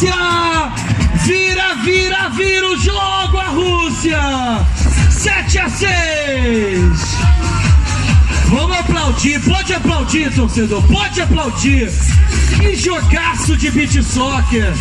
Rússia! Vira, vira, vira o jogo a Rússia! 7 a 6! Vamos aplaudir, pode aplaudir, torcedor, pode aplaudir! Que jogaço de beat soccer!